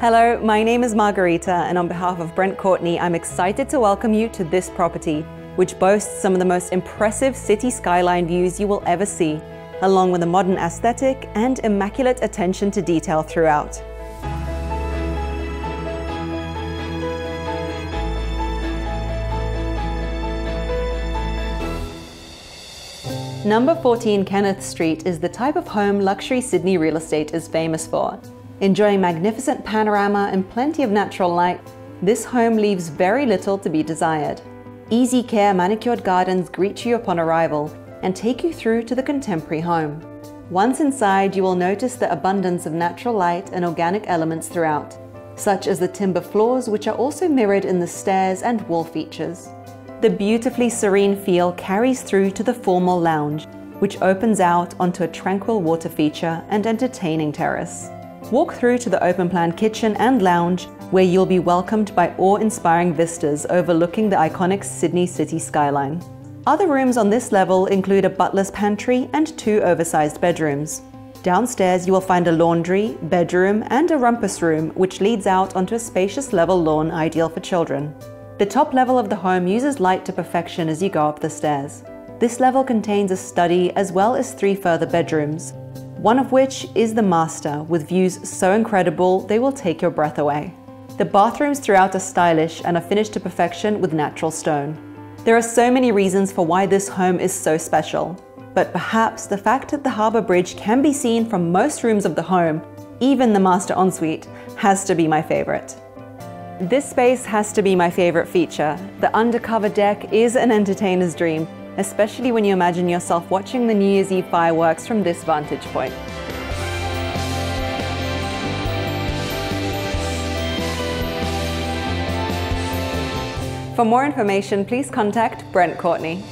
Hello, my name is Margarita, and on behalf of Brent Courtney, I'm excited to welcome you to this property, which boasts some of the most impressive city skyline views you will ever see, along with a modern aesthetic and immaculate attention to detail throughout. Number 14 Kenneth Street is the type of home luxury Sydney real estate is famous for. Enjoying magnificent panorama and plenty of natural light, this home leaves very little to be desired. Easy care manicured gardens greet you upon arrival and take you through to the contemporary home. Once inside, you will notice the abundance of natural light and organic elements throughout, such as the timber floors which are also mirrored in the stairs and wall features. The beautifully serene feel carries through to the formal lounge, which opens out onto a tranquil water feature and entertaining terrace. Walk through to the open plan kitchen and lounge where you'll be welcomed by awe-inspiring vistas overlooking the iconic Sydney city skyline. Other rooms on this level include a butler's pantry and two oversized bedrooms. Downstairs you will find a laundry, bedroom and a rumpus room which leads out onto a spacious level lawn ideal for children. The top level of the home uses light to perfection as you go up the stairs. This level contains a study as well as three further bedrooms, one of which is the master with views so incredible they will take your breath away. The bathrooms throughout are stylish and are finished to perfection with natural stone. There are so many reasons for why this home is so special, but perhaps the fact that the harbour bridge can be seen from most rooms of the home, even the master ensuite, has to be my favourite. This space has to be my favourite feature. The undercover deck is an entertainer's dream especially when you imagine yourself watching the New Year's Eve fireworks from this vantage point. For more information, please contact Brent Courtney.